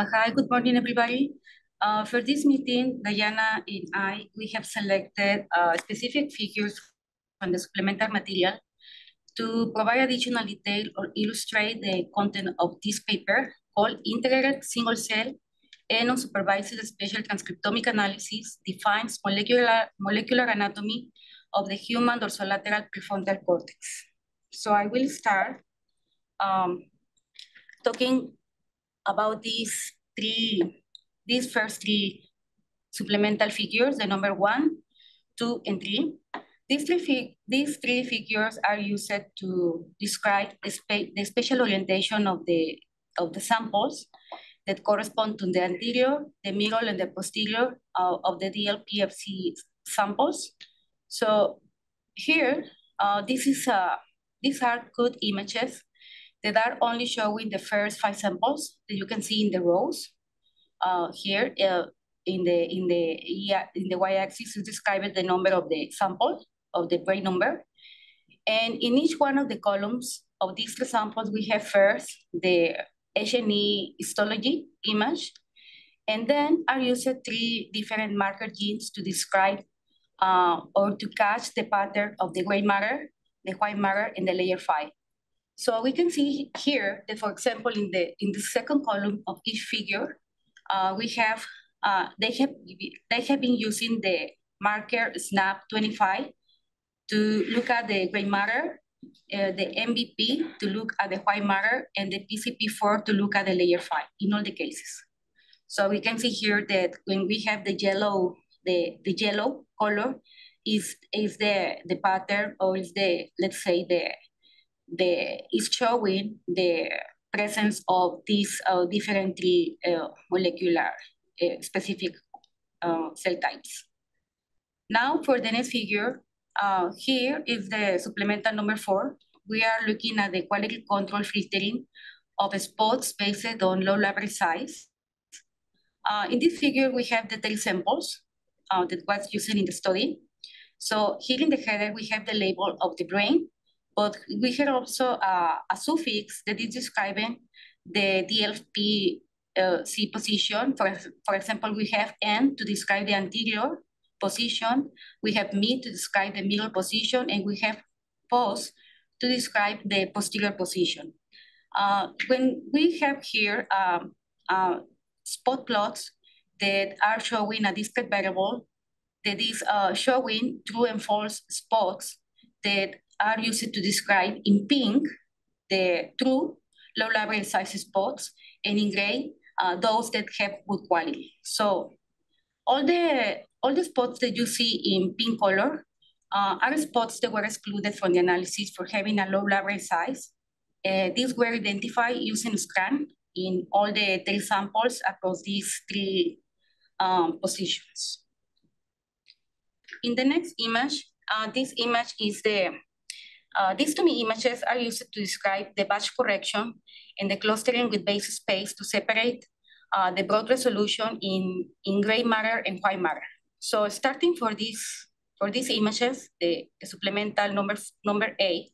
Uh, hi, good morning, everybody. Uh, for this meeting, Daianna and I, we have selected uh, specific figures from the supplemental material to provide additional detail or illustrate the content of this paper called Integrated Single Cell and Unsupervised Spatial Transcriptomic Analysis defines molecular, molecular anatomy of the human dorsolateral prefrontal cortex. So I will start um, talking about these three, these first three supplemental figures, the number one, two, and three. These three, these three figures are used to describe the, spe the spatial orientation of the, of the samples that correspond to the anterior, the middle, and the posterior uh, of the DLPFC samples. So here, uh, this is a, these are good images that are only showing the first five samples that you can see in the rows. Uh, here uh, in the in the in the y-axis is described the number of the sample of the brain number, and in each one of the columns of these three samples we have first the H&E histology image, and then are used three different marker genes to describe uh, or to catch the pattern of the gray matter, the white matter, and the layer five. So we can see here that, for example, in the in the second column of each figure, uh, we have uh, they have they have been using the marker SNAP 25 to look at the gray matter, uh, the MBP to look at the white matter, and the PCP4 to look at the layer five in all the cases. So we can see here that when we have the yellow, the, the yellow color is, is the, the pattern or is the, let's say the, the is showing the presence of these uh, differently uh, molecular uh, specific uh, cell types. Now for the next figure, uh, here is the supplemental number four. We are looking at the quality control filtering of spots based on low library size. Uh, in this figure, we have the three samples that was used in the study. So here in the header, we have the label of the brain, but we have also uh, a suffix that is describing the DLP uh, C position. For, for example, we have N to describe the anterior position, we have MID to describe the middle position, and we have POS to describe the posterior position. Uh, when we have here um, uh, spot plots that are showing a discrete variable that is uh, showing true and false spots that are used to describe in pink the true low library size spots, and in gray, uh, those that have good quality. So all the, all the spots that you see in pink color uh, are spots that were excluded from the analysis for having a low library size. Uh, these were identified using scan in all the three samples across these three um, positions. In the next image, uh, this image is the uh, these two images are used to describe the batch correction and the clustering with BayesSpace to separate uh, the broad resolution in, in gray matter and white matter. So starting for these for these images, the, the supplemental number number eight,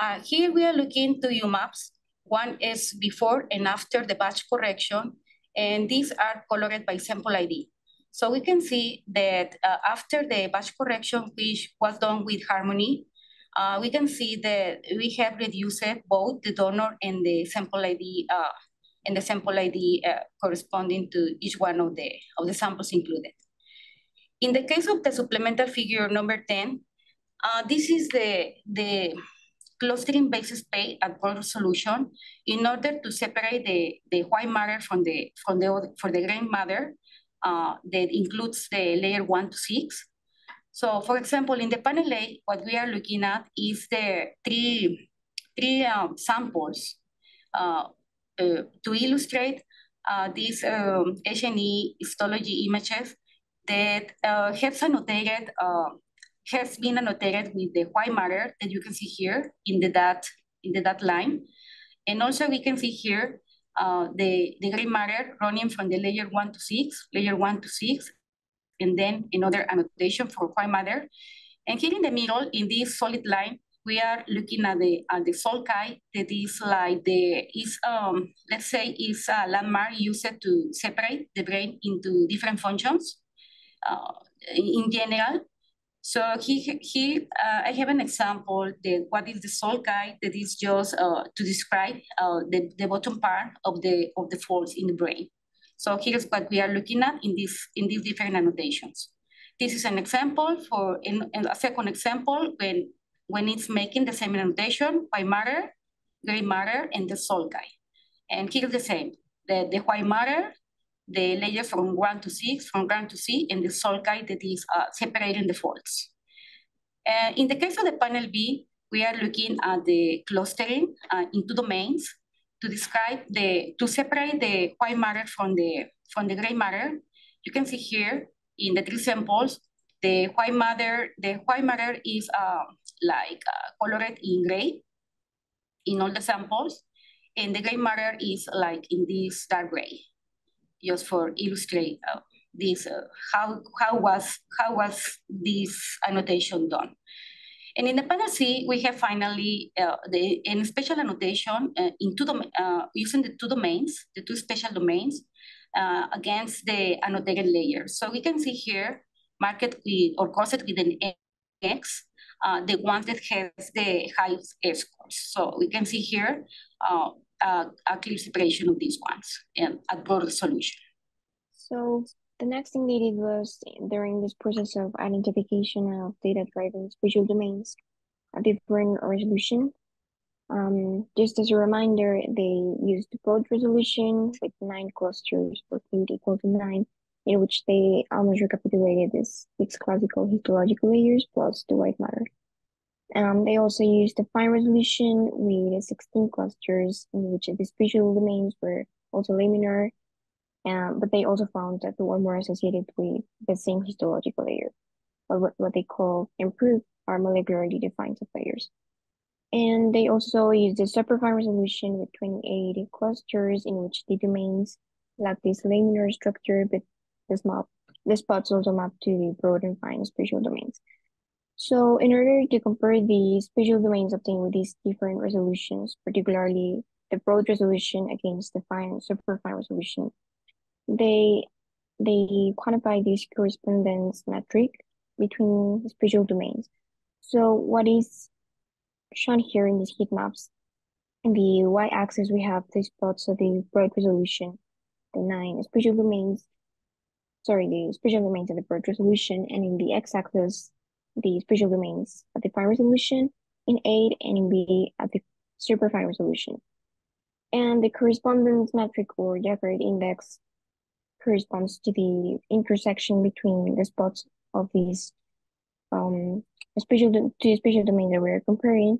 uh, here we are looking to UMAPs. One is before and after the batch correction, and these are colored by sample ID. So we can see that uh, after the batch correction, which was done with Harmony, uh, we can see that we have reduced both the donor and the sample ID uh, and the sample ID uh, corresponding to each one of the, of the samples included. In the case of the supplemental figure number 10, uh, this is the, the clustering BayesSpace at broad resolution in order to separate the, the white matter from the, from the, for the gray matter uh, that includes the layer one to six. So for example, in the panel A, what we are looking at is the three, three um, samples uh, uh, to illustrate uh, these um, H&E histology images that uh, has annotated, uh, has been annotated with the white matter that you can see here in the dot, in the dot line. And also we can see here uh, the, the gray matter running from the layer one to six, layer one to six, and then another annotation for white matter. And here in the middle, in this solid line, we are looking at the at the sulci that is like the is um let's say is a landmark used to separate the brain into different functions uh, in general. So he he uh, I have an example that what is the sulci that is just uh, to describe uh, the, the bottom part of the of the folds in the brain. So here's what we are looking at in this in these different annotations. This is an example for in, in a second example when when it's making the same annotation, white matter, gray matter, and the sulci. And here's the same. The, the white matter, the layers from one to six, from ground to C, and the sulci that is uh, separating the folds. Uh, in the case of the panel B, we are looking at the clustering uh, into domains to describe the, to separate the white matter from the, from the gray matter. You can see here in the three samples, the white matter, the white matter is uh, like uh, colored in gray in all the samples, and the gray matter is like in this dark gray, just for illustrate uh, this uh, how how was how was this annotation done. And in the panel C, we have finally uh, the in special annotation uh, in two uh, using the two domains, the two special domains uh, against the annotated layer. So we can see here marked with or crossed with an X, uh, the one that has the highest scores. So we can see here uh, a clear separation of these ones and a broad resolution. So the next thing they did was during this process of identification of data-driven spatial domains, a different resolution. Um, just as a reminder, they used the broad resolution with nine clusters for k equal to nine, in which they almost recapitulated this six classical histological layers plus the white matter. Um, they also used the fine resolution with 16 clusters in which the spatial domains were also laminar but they also found that they were more associated with the same histological layer, or what, what they call improved or molecularly defined sublayers. And they also used the superfine resolution with 28 clusters in which the domains lack this laminar structure, but this map, the spots also map to the broad and fine spatial domains. So in order to compare the spatial domains obtained with these different resolutions, particularly the broad resolution against the fine superfine resolution, they they quantify this correspondence metric between spatial domains. So what is shown here in these heat maps, in the y-axis we have the spots of the broad resolution, the nine spatial domains, sorry, the spatial domains of the broad resolution, and in the x-axis, the spatial domains at the fine resolution, in A and in B at the super fine resolution. And the correspondence metric or Jaccard index corresponds to the intersection between the spots of these um spatial to the spatial domain that we're comparing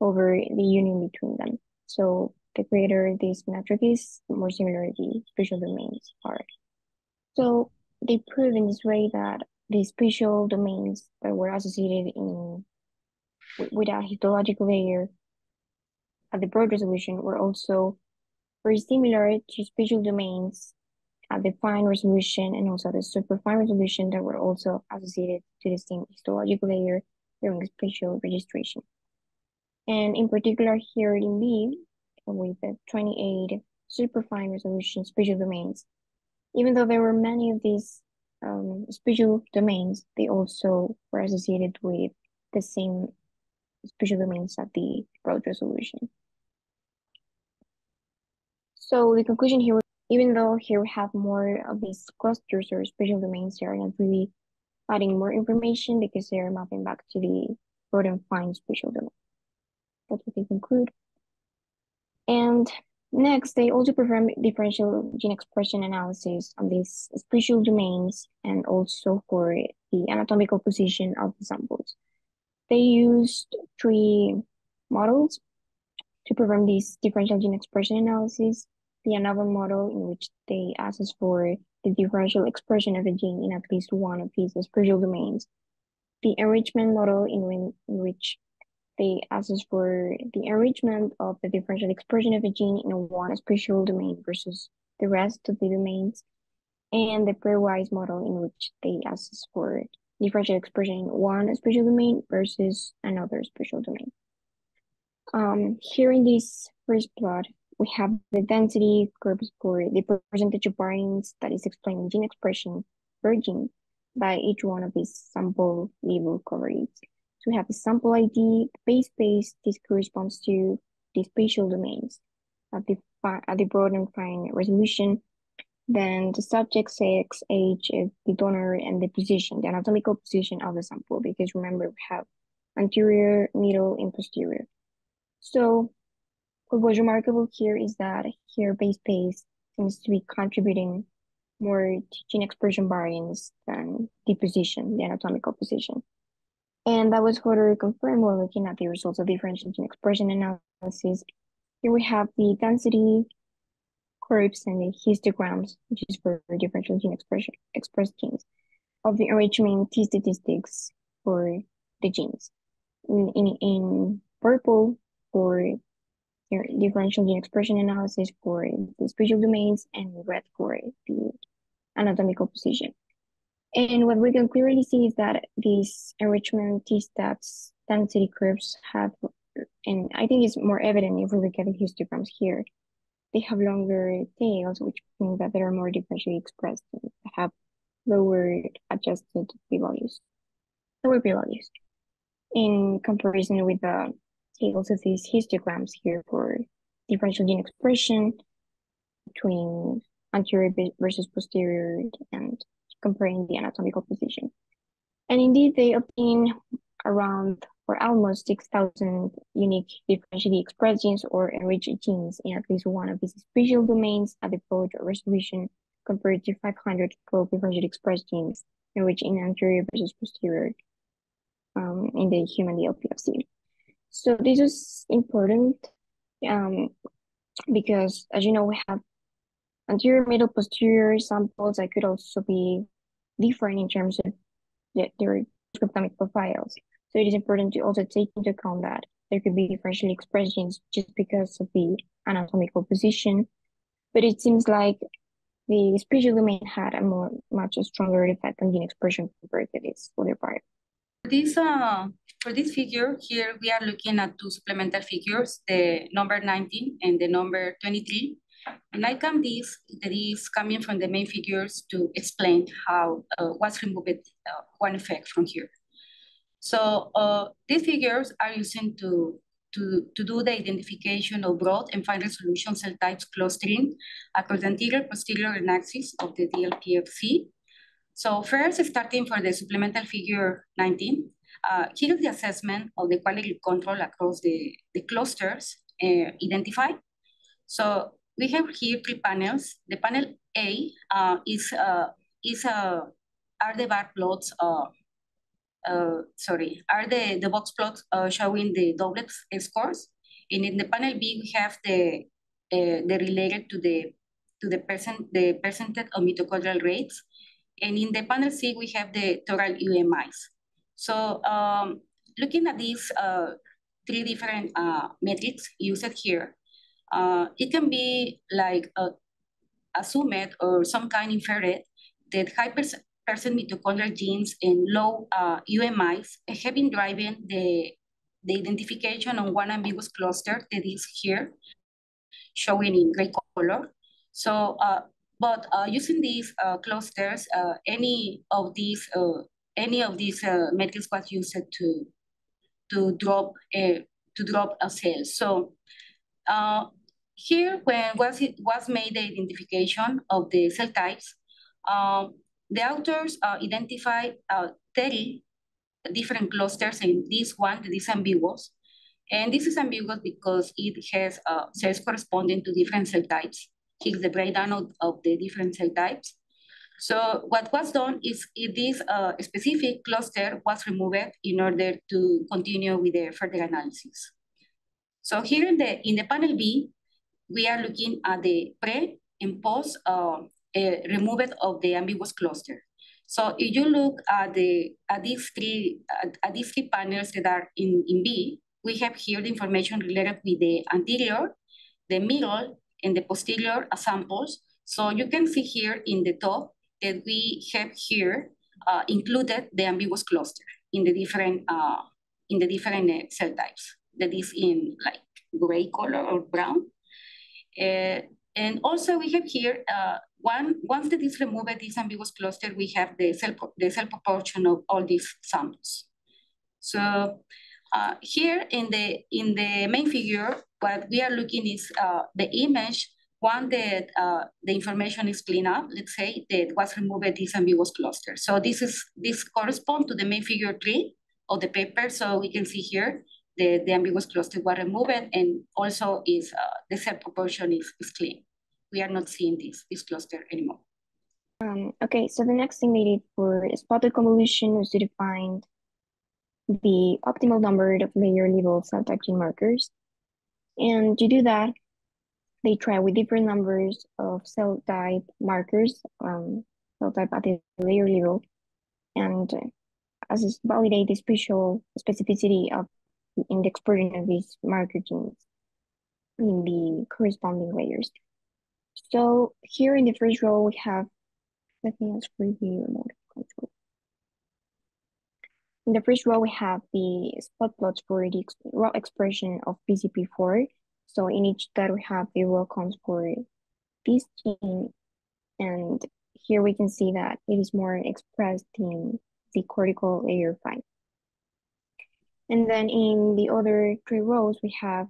over the union between them. So the greater this metric is, the more similar the spatial domains are. So they prove in this way that the spatial domains that were associated in with a histological layer at the broad resolution were also very similar to spatial domains the fine resolution and also the super fine resolution that were also associated to the same histological layer during spatial registration. And in particular here in B, with the 28 superfine resolution spatial domains, even though there were many of these um, spatial domains, they also were associated with the same spatial domains at the broad resolution. So the conclusion here even though here we have more of these clusters or spatial domains, they are not really adding more information because they are mapping back to the broad and fine spatial domain. That's what they conclude. And next, they also perform differential gene expression analysis on these spatial domains and also for the anatomical position of the samples. They used three models to perform these differential gene expression analysis the ANOVA model in which they assess for the differential expression of a gene in at least one of these spatial domains. The enrichment model in, in which they assess for the enrichment of the differential expression of a gene in one spatial domain versus the rest of the domains, and the pairwise model in which they assess for differential expression in one spatial domain versus another spatial domain. Um, here in this first plot, we have the density curves for the percentage of variance that is explained in gene expression per gene by each one of these sample label coverage. So we have the sample ID, BayesSpace, this corresponds to the spatial domains at the, at the broad and fine resolution. Then the subject sex, age, the donor, and the position, the anatomical position of the sample, because remember we have anterior, middle, and posterior. So what was remarkable here is that here BayesSpace seems to be contributing more to gene expression variance than the position, the anatomical position. And that was further confirmed when looking at the results of differential gene expression analysis. Here we have the density curves and the histograms, which is for differential gene expression expressed genes, of the enrichment T statistics for the genes. In, in, in purple, for differential gene expression analysis for the spatial domains, and red for the anatomical position. And what we can clearly see is that these enrichment T-stats density curves have, and I think it's more evident if we look at the histograms here, they have longer tails, which means that they are more differentially expressed and have lower adjusted p-values, lower p-values in comparison with the tables of these histograms here for differential gene expression between anterior versus posterior and comparing the anatomical position. And indeed, they obtain around or almost 6,000 unique differentially expressed genes or enriched genes in at least one of these spatial domains at the broad resolution compared to 500 12 differentially expressed genes enriched in anterior versus posterior um, in the human DLPFC. So this is important um, because, as you know, we have anterior, middle, posterior samples that could also be different in terms of the, their transcriptomic profiles. So it is important to also take into account that there could be differentially expressions just because of the anatomical position. But it seems like the spatial domain had a more much stronger effect on gene expression compared to this other part. This uh, for this figure here, we are looking at two supplemental figures, the number 19 and the number 23. And I come this, that is coming from the main figures to explain how uh, what's removed uh, one effect from here. So uh, these figures are using to, to, to do the identification of broad and fine resolution cell types clustering across the anterior, posterior, and axis of the DLPFC so first, starting for the supplemental figure 19, uh, here is the assessment of the quality control across the, the clusters uh, identified. So we have here three panels. The panel A uh, is uh, is uh, are the bar plots. Uh, uh, sorry, are the the box plots uh, showing the doublet scores, and in the panel B we have the uh, the related to the to the percent the percentage of mitochondrial rates and in the panel C, we have the total UMIs. So um, looking at these uh, three different uh, metrics used here, uh, it can be like uh, assumed or some kind inferred that high percent mitochondrial genes and low uh, UMIs have been driving the, the identification on one ambiguous cluster that is here, showing in gray color. So uh, but uh, using these uh, clusters, uh, any of these uh, any of these uh, metrics was used to to drop a to drop a cell. So uh, here, when was it was made the identification of the cell types, um, the authors identified 30 different clusters, and this one, this ambiguous. And this is ambiguous because it has cells corresponding to different cell types is the breakdown of, of the different cell types. So what was done is if this uh, specific cluster was removed in order to continue with the further analysis. So here in the, in the panel B, we are looking at the pre and post uh, uh, removed of the ambiguous cluster. So if you look at the at these three at, at these three panels that are in, in B, we have here the information related with the anterior, the middle, in the posterior samples. So you can see here in the top that we have here uh, included the ambiguous cluster in the different uh, in the different uh, cell types that is in like gray color or brown. Uh, and also we have here, uh, one, once that is removed, this ambiguous cluster, we have the cell, the cell proportion of all these samples. So uh, here in the, in the main figure, what we are looking is uh, the image, one that uh, the information is cleaned up, let's say, that was removed this ambiguous cluster. So this is this corresponds to the main figure three of the paper. So we can see here the, the ambiguous cluster was removed and also is uh, the cell proportion is, is clean. We are not seeing this, this cluster anymore. Um, okay, so the next thing they did for spot deconvolution was to define the optimal number of layer level gene markers. And to do that, they try with different numbers of cell type markers, um, cell type at the layer level, and as validate the spatial specificity of in the expression of these marker genes in the corresponding layers. So here in the first row, we have, let me ask for the remote control. In the first row, we have the spot plots for the raw expression of PCP4. So in each that we have the raw counts for this gene. And here we can see that it is more expressed in the cortical layer 5. And then in the other three rows, we have,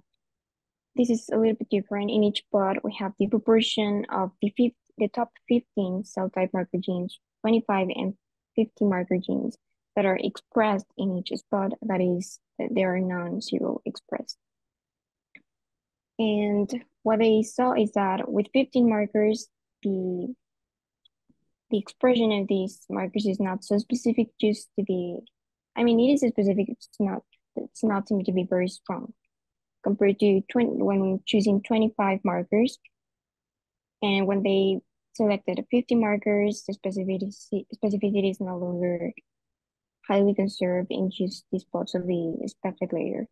this is a little bit different. In each plot, we have the proportion of the, fifth, the top 15 cell type marker genes, 25 and 50 marker genes that are expressed in each spot, that is, they are non-zero expressed. And what they saw is that with 15 markers, the the expression of these markers is not so specific just to the I mean, it is specific. It's not. It's not seem to be very strong compared to 20 when choosing 25 markers. And when they selected 50 markers, the specificity, specificity is no longer highly conserved in just the spots of the expected layer.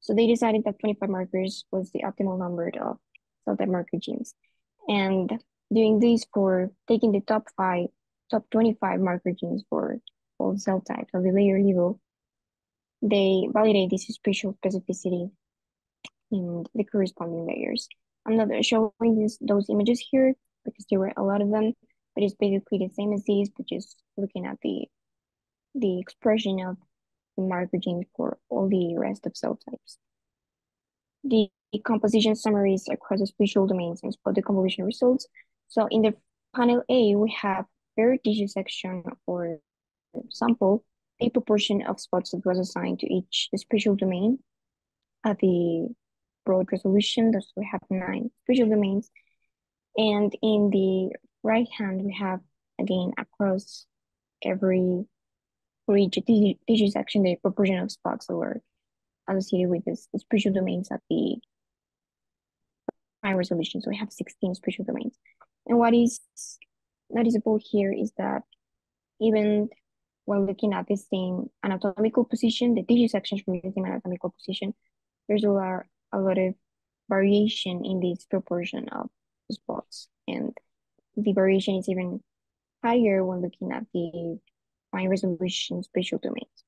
So they decided that 25 markers was the optimal number of cell type marker genes. And doing this for taking the top five, top 25 marker genes for all cell types of the layer level, they validate this spatial specificity in the corresponding layers. I'm not showing this, those images here because there were a lot of them, but it's basically the same as these, but just looking at the the expression of the marker gene for all the rest of cell types. The composition summaries across the spatial domains and spot deconvolution results. So in the panel A, we have very tissue section or sample, a proportion of spots that was assigned to each spatial domain at the broad resolution. Thus, we have nine spatial domains. And in the right hand, we have, again, across every, for each tissue section, the proportion of spots that were associated with this spatial domains at the high resolution. So we have 16 spatial domains. And what is noticeable here is that even when looking at the same anatomical position, the tissue sections from the same anatomical position, there's a lot, a lot of variation in this proportion of spots. And the variation is even higher when looking at the fine resolution spatial domains.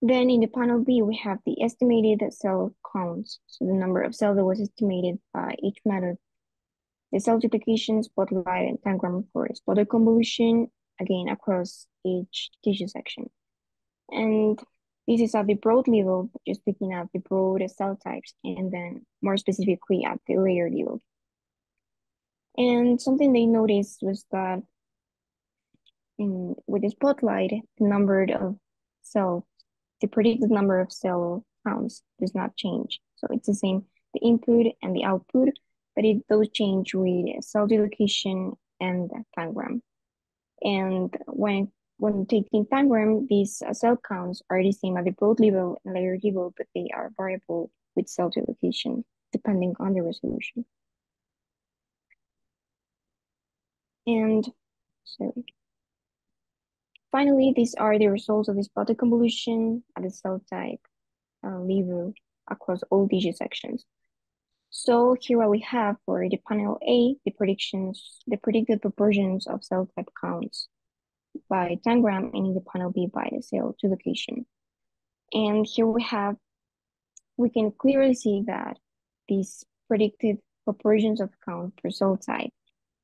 Then in the panel B, we have the estimated cell counts. So the number of cells that was estimated by each method. The cell2location, spotlight, and tangram for spot deconvolution, again across each tissue section. And this is at the broad level, just looking at the broad cell types, and then more specifically at the layer level. And something they noticed was that in, with the spotlight, the number of cells, the predicted number of cell counts does not change. So it's the same, the input and the output, but it does change with cell2location and tangram. And when when taking tangram, these cell counts are the same at the broad level and layer level, but they are variable with cell2location depending on the resolution. And sorry. Finally, these are the results of this spot deconvolution at the cell type uh, level across all tissue sections. So here what we have for the panel A, the predictions, the predicted proportions of cell type counts by tangram and in the panel B by the cell2location. And here we have we can clearly see that these predicted proportions of count per cell type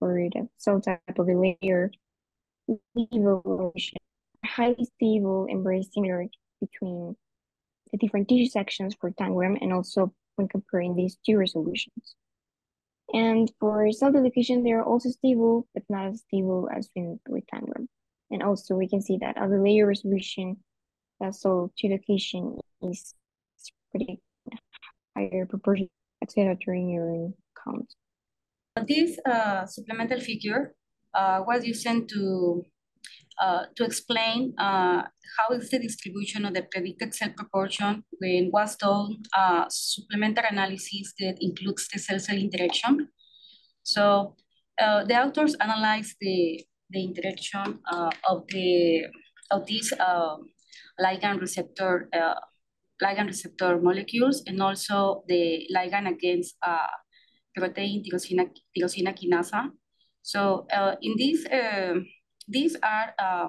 or the cell type of the layer evolution highly stable and very similar between the different tissue sections for Tangram and also when comparing these two resolutions. And for cell2location, they are also stable, but not as stable as in with Tangram. And also we can see that at the layer resolution, that cell2location is pretty higher proportion excitatory neuron count. This uh, supplemental figure uh, was used to uh, to explain uh, how is the distribution of the predicted cell proportion when was done uh, supplementary analysis that includes the cell-cell interaction. So uh, the authors analyzed the, the interaction uh, of the of these uh, ligand receptor ligand receptor molecules and also the ligand against protein tyrosina, tyrosina kinase. So in this these are uh,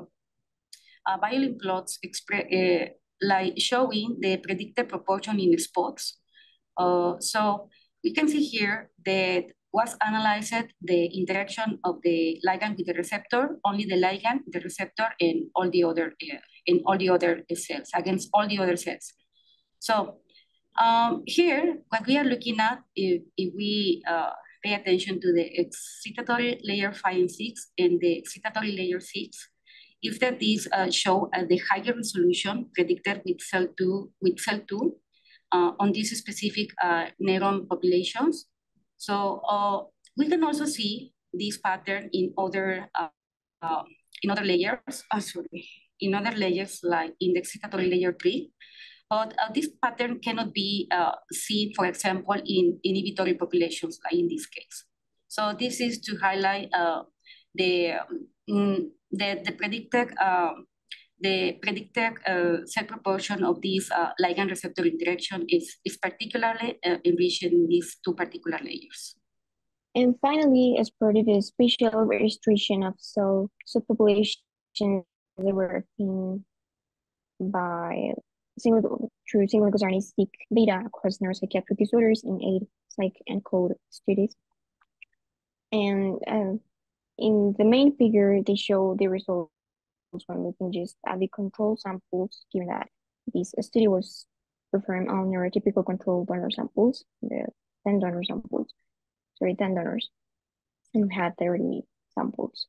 uh, violin plots uh, like showing the predicted proportion in spots. Uh, so we can see here that was analyzed the interaction of the ligand with the receptor, only the ligand, the receptor, and all the other uh, in all the other cells against all the other cells. So um, here, what we are looking at, if, if we uh, pay attention to the excitatory layer 5 and 6 and the excitatory layer 6 if that is uh, show uh, the higher resolution predicted with cell 2 with cell 2 uh, on these specific uh, neuron populations. So uh, we can also see this pattern in other uh, in other layers, sorry, in other layers like in the excitatory layer 3. But uh, this pattern cannot be uh, seen, for example, in inhibitory populations, like in this case. So this is to highlight uh, the, um, the, the predicted um, the predicted uh, cell proportion of these uh, ligand receptor interaction is, is particularly uh, enriched in these two particular layers. And finally, as part of the spatial registration of cell subpopulations that were seen by single true single seek data across neuropsychiatric disorders in eight PsychENCODE studies. And uh, in the main figure, they show the results when looking just at the control samples, given that this study was performed on neurotypical control donor samples, the 10 donor samples, sorry, 10 donors, and we had 30 samples.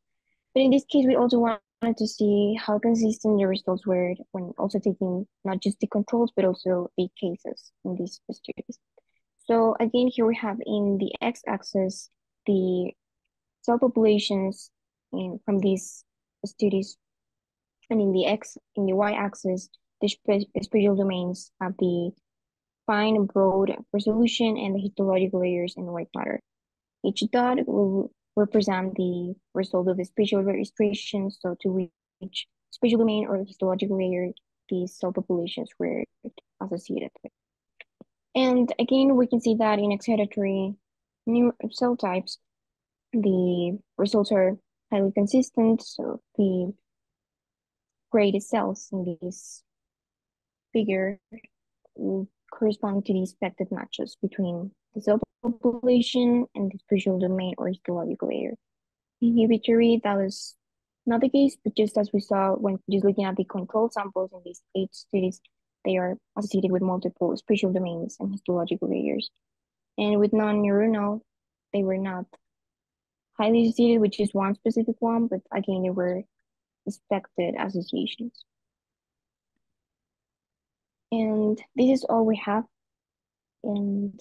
But in this case, we also want wanted to see how consistent the results were when also taking not just the controls, but also the cases in these studies. So again, here we have in the x-axis, the cell populations in, from these studies, and in the x, in the y-axis, the spatial domains have the fine and broad resolution and the histological layers in white matter. Each dot will represent the result of the spatial registration, so to which spatial domain or histological layer these cell populations were associated with. And again, we can see that in excitatory new cell types, the results are highly consistent. So the graded cells in this figure mm, correspond to the expected matches between the cell population and the spatial domain or histological layer. Inhibitory, that was not the case, but just as we saw when just looking at the control samples in these eight studies, they are associated with multiple spatial domains and histological layers. And with non-neuronal, they were not highly associated with just one specific one, but again, they were expected associations. And this is all we have. And